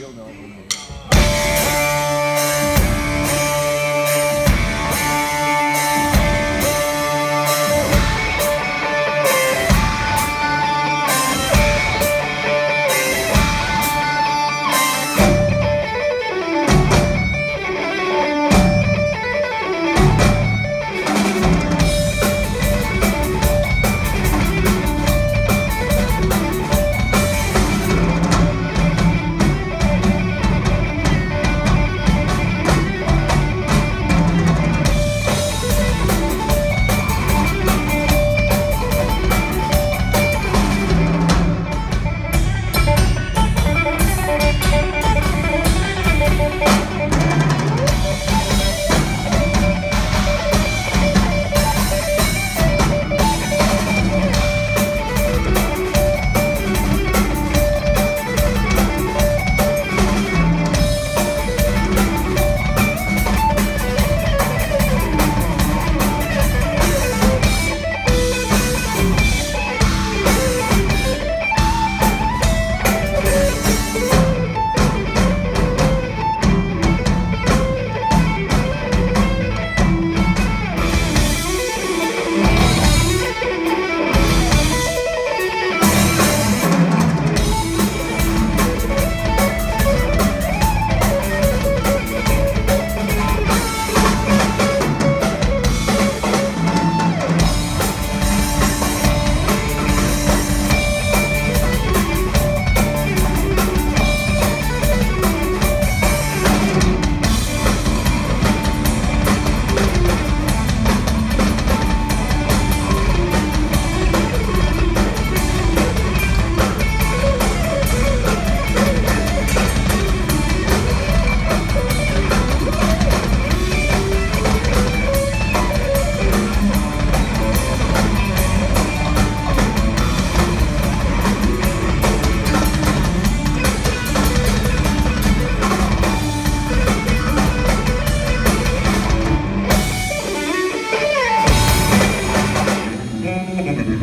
Eu não.